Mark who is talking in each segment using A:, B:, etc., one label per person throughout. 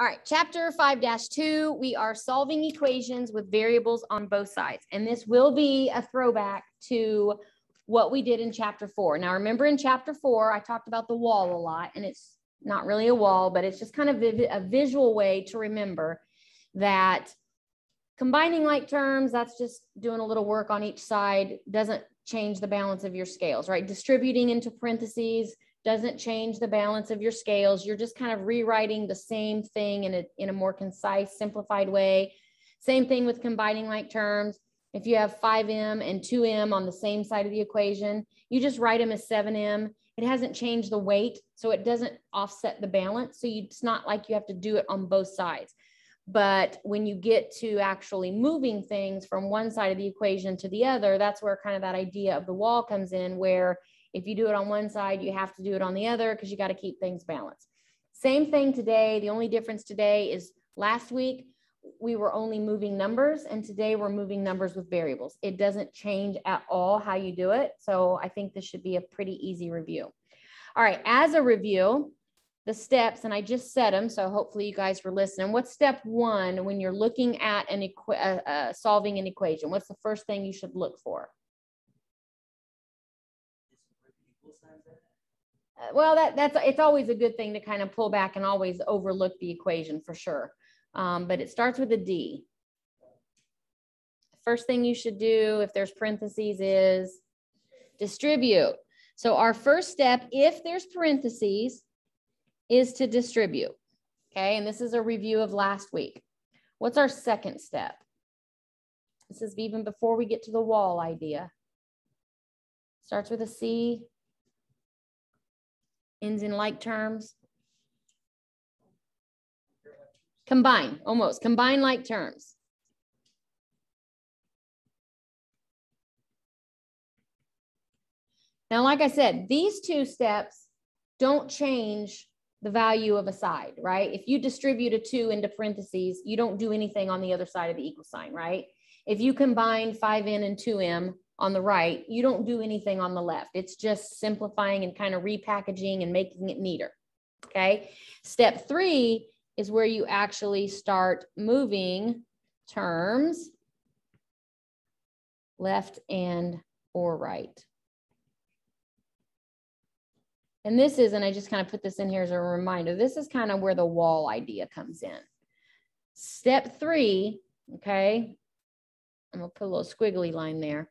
A: All right, chapter 5-2, we are solving equations with variables on both sides. And this will be a throwback to what we did in chapter 4. Now, remember in chapter 4, I talked about the wall a lot, and it's not really a wall, but it's just kind of a visual way to remember that combining like terms, that's just doing a little work on each side, doesn't change the balance of your scales, right? Distributing into parentheses, doesn't change the balance of your scales. You're just kind of rewriting the same thing in a, in a more concise, simplified way. Same thing with combining like terms. If you have 5m and 2m on the same side of the equation, you just write them as 7m. It hasn't changed the weight, so it doesn't offset the balance. So you, it's not like you have to do it on both sides. But when you get to actually moving things from one side of the equation to the other, that's where kind of that idea of the wall comes in, where if you do it on one side, you have to do it on the other because you got to keep things balanced. Same thing today. The only difference today is last week we were only moving numbers and today we're moving numbers with variables. It doesn't change at all how you do it. So I think this should be a pretty easy review. All right, as a review, the steps, and I just said them, so hopefully you guys were listening. What's step one when you're looking at an uh, uh, solving an equation? What's the first thing you should look for? Well, that, that's it's always a good thing to kind of pull back and always overlook the equation for sure. Um, but it starts with a D. First thing you should do if there's parentheses is distribute. So our first step, if there's parentheses, is to distribute. Okay, and this is a review of last week. What's our second step? This is even before we get to the wall idea. Starts with a C, ends in like terms. Combine, almost, combine like terms. Now, like I said, these two steps don't change the value of a side, right? If you distribute a two into parentheses, you don't do anything on the other side of the equal sign, right? If you combine 5n and 2m, on the right, you don't do anything on the left. It's just simplifying and kind of repackaging and making it neater. Okay. Step three is where you actually start moving terms left and or right. And this is, and I just kind of put this in here as a reminder, this is kind of where the wall idea comes in. Step three, okay, I'm gonna put a little squiggly line there.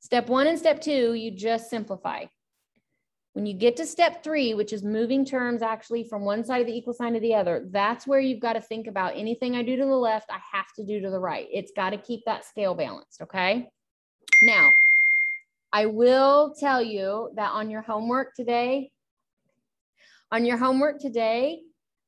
A: Step one and step two, you just simplify. When you get to step three, which is moving terms actually from one side of the equal sign to the other, that's where you've got to think about anything I do to the left, I have to do to the right. It's got to keep that scale balanced, okay? Now, I will tell you that on your homework today, on your homework today,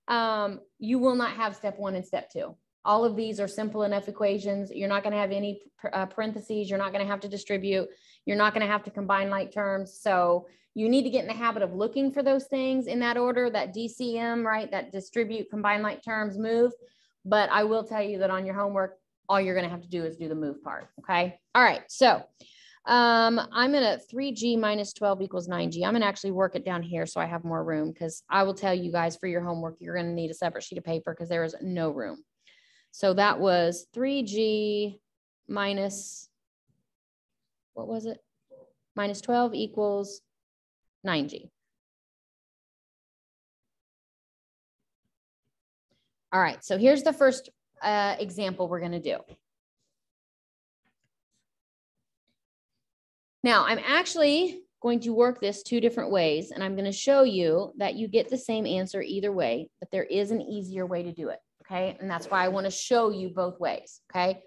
A: um, you will not have step one and step two. All of these are simple enough equations. You're not going to have any uh, parentheses. You're not going to have to distribute. You're not going to have to combine like terms. So you need to get in the habit of looking for those things in that order, that DCM, right? That distribute, combine like terms, move. But I will tell you that on your homework, all you're going to have to do is do the move part. Okay. All right. So um, I'm going to 3G minus 12 equals 9G. I'm going to actually work it down here so I have more room because I will tell you guys for your homework, you're going to need a separate sheet of paper because there is no room. So that was 3G minus, what was it? Minus 12 equals 9G. All right, so here's the first uh, example we're gonna do. Now, I'm actually going to work this two different ways, and I'm gonna show you that you get the same answer either way, but there is an easier way to do it okay? And that's why I wanna show you both ways, okay?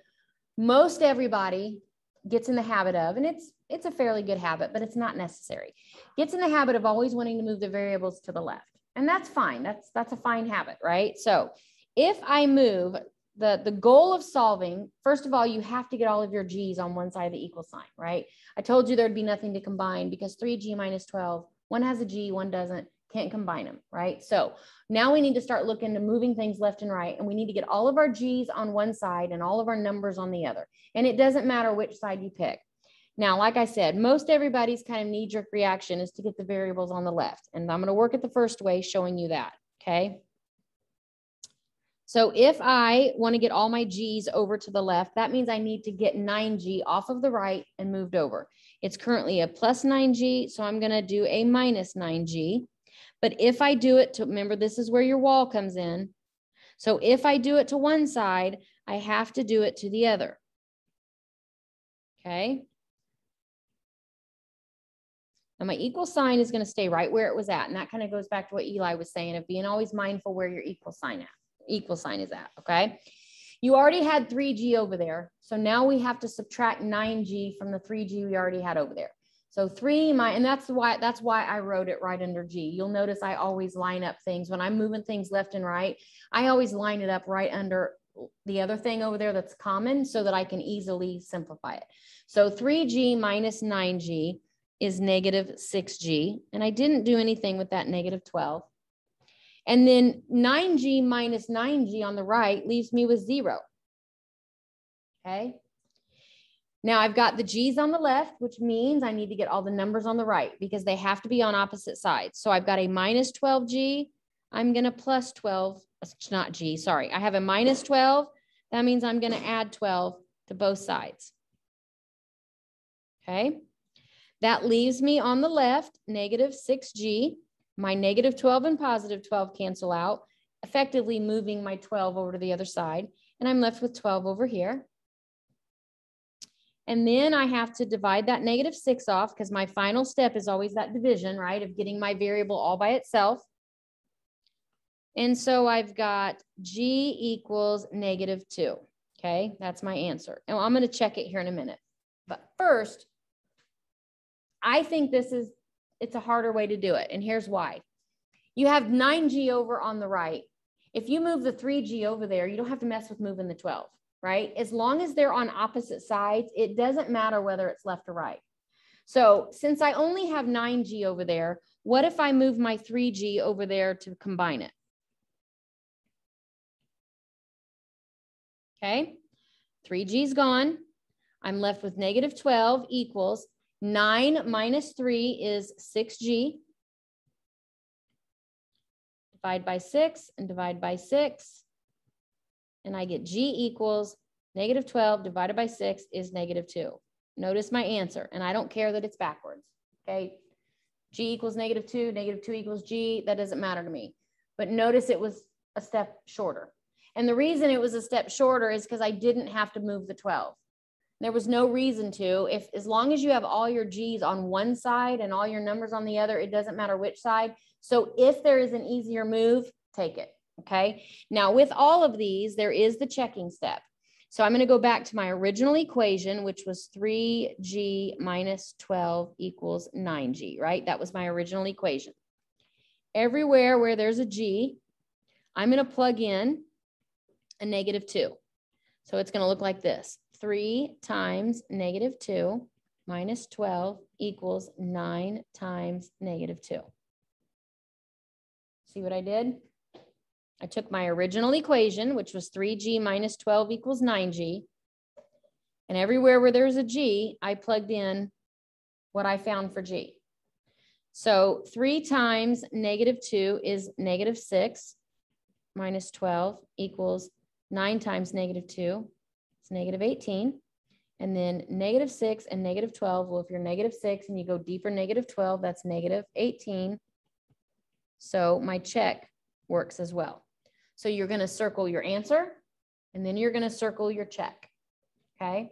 A: Most everybody gets in the habit of, and it's, it's a fairly good habit, but it's not necessary, gets in the habit of always wanting to move the variables to the left. And that's fine, that's, that's a fine habit, right? So if I move the, the goal of solving, first of all, you have to get all of your G's on one side of the equal sign, right? I told you there'd be nothing to combine because 3G minus 12, one has a G, one doesn't can't combine them, right? So now we need to start looking to moving things left and right, and we need to get all of our G's on one side and all of our numbers on the other. And it doesn't matter which side you pick. Now, like I said, most everybody's kind of knee jerk reaction is to get the variables on the left. And I'm going to work it the first way, showing you that. Okay. So if I want to get all my G's over to the left, that means I need to get 9G off of the right and moved over. It's currently a plus 9G, so I'm going to do a minus 9G. But if I do it to, remember, this is where your wall comes in. So if I do it to one side, I have to do it to the other. Okay. Now my equal sign is going to stay right where it was at. And that kind of goes back to what Eli was saying of being always mindful where your equal sign at, equal sign is at. Okay. You already had 3G over there. So now we have to subtract 9G from the 3G we already had over there. So three, my, and that's why, that's why I wrote it right under G. You'll notice I always line up things when I'm moving things left and right. I always line it up right under the other thing over there that's common so that I can easily simplify it. So 3G minus 9G is negative 6G. And I didn't do anything with that negative 12. And then 9G minus 9G on the right leaves me with zero. Okay. Now I've got the G's on the left, which means I need to get all the numbers on the right because they have to be on opposite sides. So I've got a minus 12G. I'm going to plus 12. It's not G, sorry. I have a minus 12. That means I'm going to add 12 to both sides. Okay. That leaves me on the left, negative 6G. My negative 12 and positive 12 cancel out, effectively moving my 12 over to the other side. And I'm left with 12 over here. And then I have to divide that negative six off because my final step is always that division, right, of getting my variable all by itself. And so I've got G equals negative two. Okay, that's my answer. And I'm going to check it here in a minute. But first, I think this is, it's a harder way to do it. And here's why. You have 9G over on the right. If you move the 3G over there, you don't have to mess with moving the 12 right? As long as they're on opposite sides, it doesn't matter whether it's left or right. So since I only have 9G over there, what if I move my 3G over there to combine it? Okay, 3G's gone. I'm left with negative 12 equals 9 minus 3 is 6G. Divide by 6 and divide by 6 and I get G equals negative 12 divided by 6 is negative 2. Notice my answer, and I don't care that it's backwards, okay? G equals negative 2, negative 2 equals G, that doesn't matter to me. But notice it was a step shorter. And the reason it was a step shorter is because I didn't have to move the 12. There was no reason to. If as long as you have all your G's on one side and all your numbers on the other, it doesn't matter which side. So if there is an easier move, take it. Okay. Now with all of these, there is the checking step. So I'm going to go back to my original equation, which was 3g minus 12 equals 9g, right? That was my original equation. Everywhere where there's a g, I'm going to plug in a negative 2. So it's going to look like this. 3 times negative 2 minus 12 equals 9 times negative 2. See what I did? I took my original equation, which was 3g minus 12 equals 9g. And everywhere where there's a g, I plugged in what I found for g. So 3 times negative 2 is negative 6 minus 12 equals 9 times negative 2. It's negative 18. And then negative 6 and negative 12. Well, if you're negative 6 and you go deeper negative 12, that's negative 18. So my check works as well. So you're going to circle your answer and then you're going to circle your check. Okay.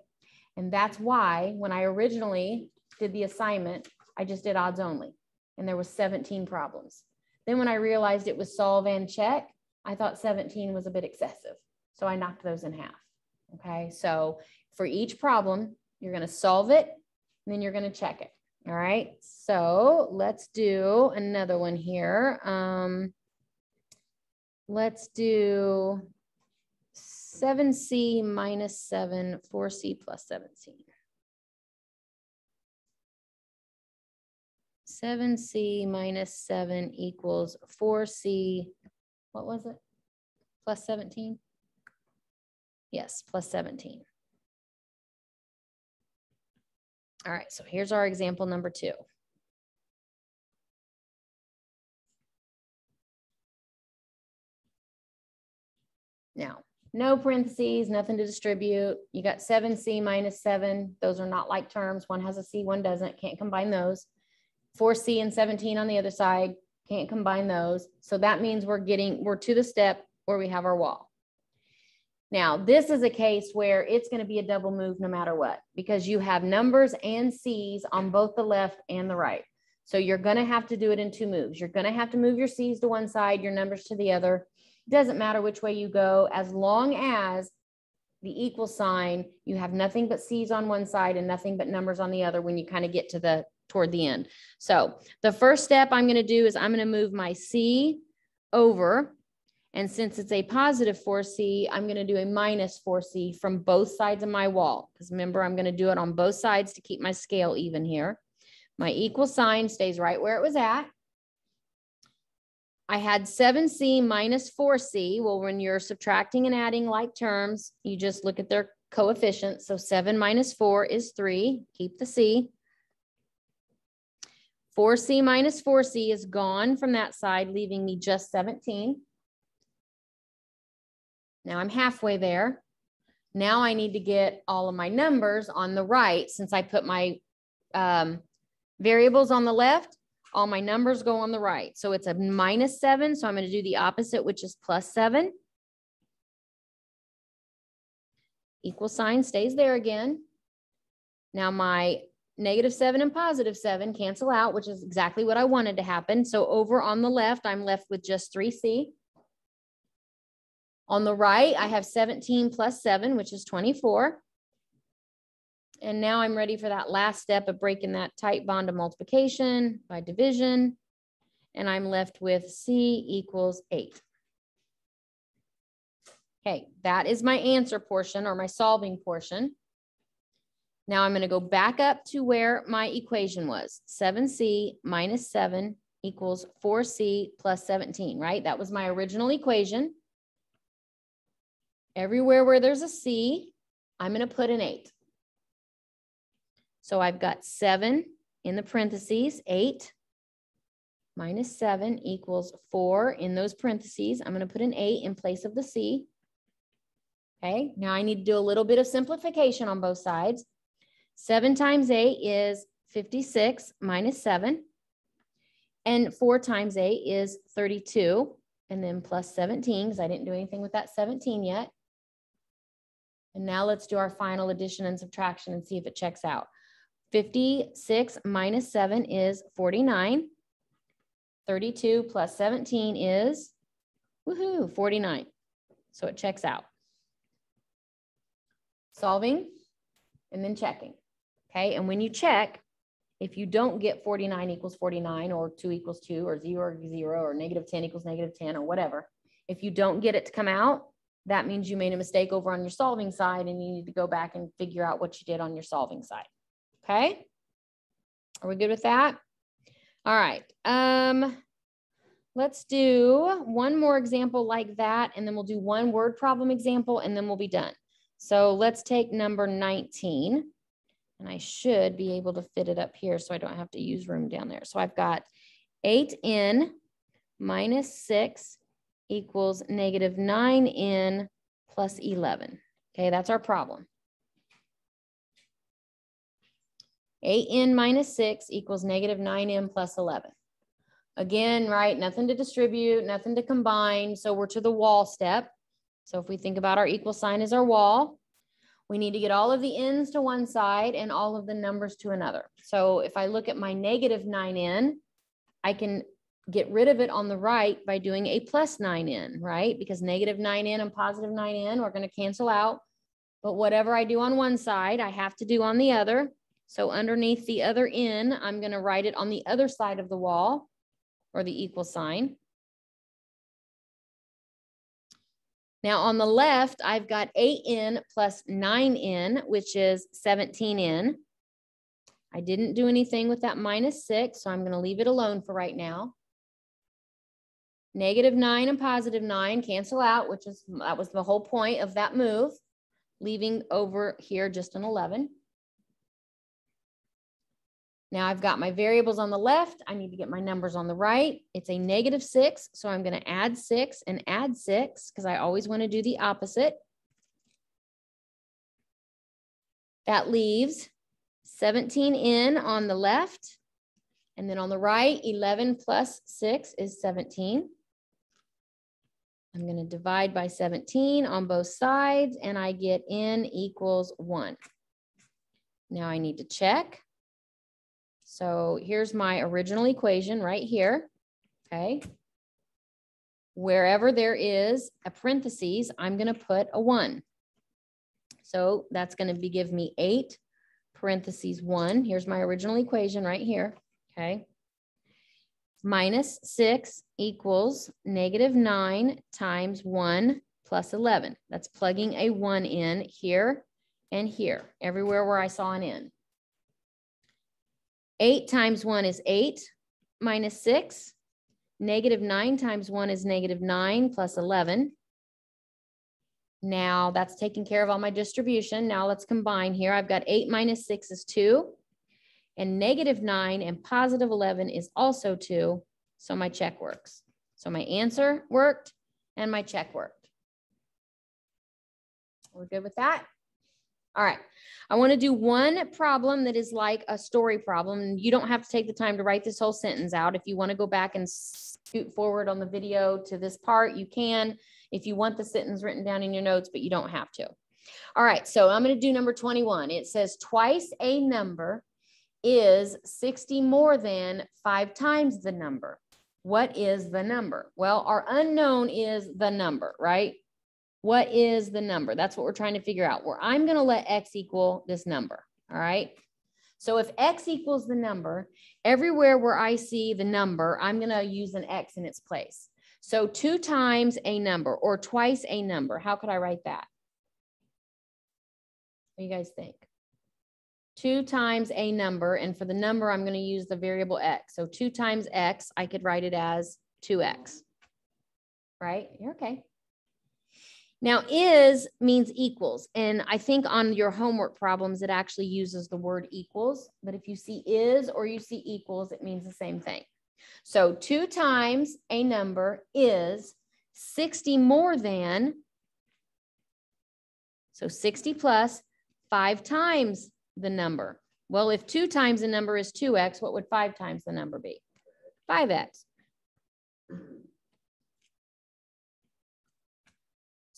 A: And that's why when I originally did the assignment, I just did odds only and there was 17 problems. Then when I realized it was solve and check, I thought 17 was a bit excessive. So I knocked those in half. Okay. So for each problem, you're going to solve it and then you're going to check it. All right. So let's do another one here. Um, Let's do 7c minus 7, 4c plus 17. 7c minus 7 equals 4c, what was it? Plus 17? Yes, plus 17. All right, so here's our example number two. Now, no parentheses, nothing to distribute. You got seven C minus seven. Those are not like terms. One has a C, one doesn't. Can't combine those. Four C and 17 on the other side. Can't combine those. So that means we're getting, we're to the step where we have our wall. Now, this is a case where it's going to be a double move no matter what, because you have numbers and C's on both the left and the right. So you're going to have to do it in two moves. You're going to have to move your C's to one side, your numbers to the other. Doesn't matter which way you go, as long as the equal sign, you have nothing but C's on one side and nothing but numbers on the other when you kind of get to the toward the end. So the first step I'm going to do is I'm going to move my C over and since it's a positive 4C, I'm going to do a minus 4C from both sides of my wall. Because remember, I'm going to do it on both sides to keep my scale even here. My equal sign stays right where it was at. I had 7C minus 4C. Well, when you're subtracting and adding like terms, you just look at their coefficients. So 7 minus 4 is 3. Keep the C. 4C minus 4C is gone from that side, leaving me just 17. Now I'm halfway there. Now I need to get all of my numbers on the right since I put my um, variables on the left, all my numbers go on the right. So it's a minus seven. So I'm going to do the opposite, which is plus seven. Equal sign stays there again. Now my negative seven and positive seven cancel out, which is exactly what I wanted to happen. So over on the left, I'm left with just 3C. On the right, I have 17 plus 7, which is 24. And now I'm ready for that last step of breaking that tight bond of multiplication by division. And I'm left with C equals 8. Okay, that is my answer portion or my solving portion. Now I'm going to go back up to where my equation was. 7C minus 7 equals 4C plus 17, right? That was my original equation. Everywhere where there's a C, I'm going to put an 8. So I've got 7 in the parentheses, 8 minus 7 equals 4 in those parentheses. I'm going to put an 8 in place of the C. Okay, now I need to do a little bit of simplification on both sides. 7 times 8 is 56 minus 7. And 4 times 8 is 32. And then plus 17, because I didn't do anything with that 17 yet. And now let's do our final addition and subtraction and see if it checks out. 56 minus 7 is 49. 32 plus 17 is, woohoo, 49. So it checks out. Solving and then checking. Okay, and when you check, if you don't get 49 equals 49 or 2 equals 2 or 0 or 0 or negative 10 equals negative 10 or whatever, if you don't get it to come out, that means you made a mistake over on your solving side and you need to go back and figure out what you did on your solving side. Okay. Are we good with that? All right. Um, let's do one more example like that, and then we'll do one word problem example, and then we'll be done. So let's take number 19, and I should be able to fit it up here so I don't have to use room down there. So I've got 8n minus 6 equals negative 9n plus 11. Okay, that's our problem. 8n minus 6 equals negative 9n plus 11. Again, right, nothing to distribute, nothing to combine. So we're to the wall step. So if we think about our equal sign as our wall, we need to get all of the n's to one side and all of the numbers to another. So if I look at my negative 9n, I can get rid of it on the right by doing a plus 9n, right? Because negative 9n and positive 9n are going to cancel out. But whatever I do on one side, I have to do on the other. So underneath the other n, I'm going to write it on the other side of the wall or the equal sign. Now on the left, I've got 8n plus 9n, which is 17n. I didn't do anything with that minus 6, so I'm going to leave it alone for right now. Negative nine and positive nine cancel out, which is that was the whole point of that move, leaving over here just an 11. Now I've got my variables on the left. I need to get my numbers on the right. It's a negative six. So I'm going to add six and add six because I always want to do the opposite. That leaves 17n on the left. And then on the right, 11 plus 6 is 17. I'm going to divide by 17 on both sides, and I get n equals 1. Now I need to check. So here's my original equation right here, okay? Wherever there is a parentheses, I'm going to put a 1. So that's going to be give me 8 parentheses 1. Here's my original equation right here, okay? Minus 6 equals negative 9 times 1 plus 11. That's plugging a 1 in here and here, everywhere where I saw an n. 8 times 1 is 8 minus 6. Negative 9 times 1 is negative 9 plus 11. Now that's taking care of all my distribution. Now let's combine here. I've got 8 minus 6 is 2. And negative 9 and positive 11 is also 2. So my check works. So my answer worked and my check worked. We're good with that? All right. I want to do one problem that is like a story problem. You don't have to take the time to write this whole sentence out. If you want to go back and scoot forward on the video to this part, you can. If you want the sentence written down in your notes, but you don't have to. All right. So I'm going to do number 21. It says twice a number is 60 more than five times the number. What is the number? Well, our unknown is the number, right? What is the number? That's what we're trying to figure out. Where I'm going to let x equal this number. All right. So if x equals the number, everywhere where I see the number, I'm going to use an x in its place. So two times a number or twice a number. How could I write that? What do you guys think? Two times a number. And for the number, I'm going to use the variable x. So two times x, I could write it as 2x. Right? You're okay. Now is means equals. And I think on your homework problems, it actually uses the word equals. But if you see is or you see equals, it means the same thing. So two times a number is 60 more than, so 60 plus five times the number. Well, if two times the number is 2x, what would five times the number be? 5x.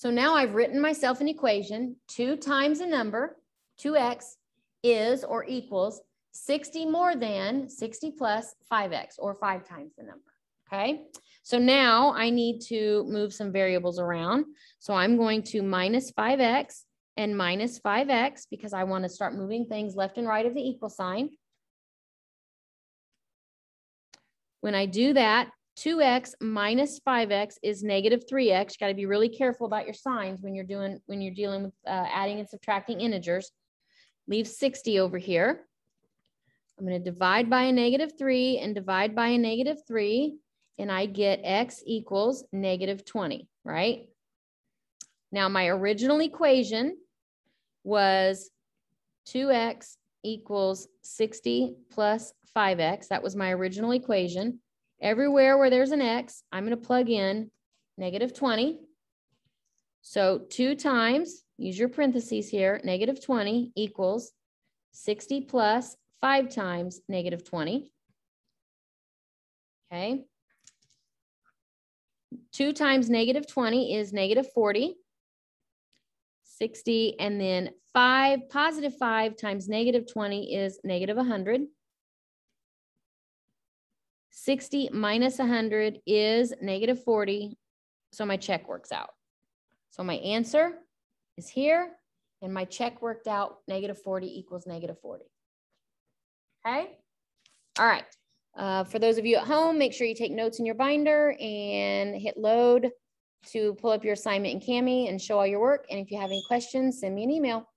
A: So now I've written myself an equation, two times a number, 2x is or equals 60 more than 60 plus 5x or five times the number, okay? So now I need to move some variables around. So I'm going to minus 5x and minus 5x because I want to start moving things left and right of the equal sign. When I do that, 2x minus 5x is negative 3x. You got to be really careful about your signs when you're doing when you're dealing with uh, adding and subtracting integers. Leave 60 over here. I'm going to divide by a negative 3 and divide by a negative 3, and I get x equals negative 20, right? Now, my original equation was 2x equals 60 plus 5x. That was my original equation. Everywhere where there's an X, I'm going to plug in negative 20. So two times, use your parentheses here, negative 20 equals 60 plus five times negative 20. Okay. Two times negative 20 is negative 40. 60, and then five, positive five times negative 20 is negative 100. 60 minus 100 is negative 40. So my check works out. So my answer is here and my check worked out negative 40 equals negative 40. Okay. All right. Uh, for those of you at home, make sure you take notes in your binder and hit load to pull up your assignment in Kami and show all your work. And if you have any questions, send me an email.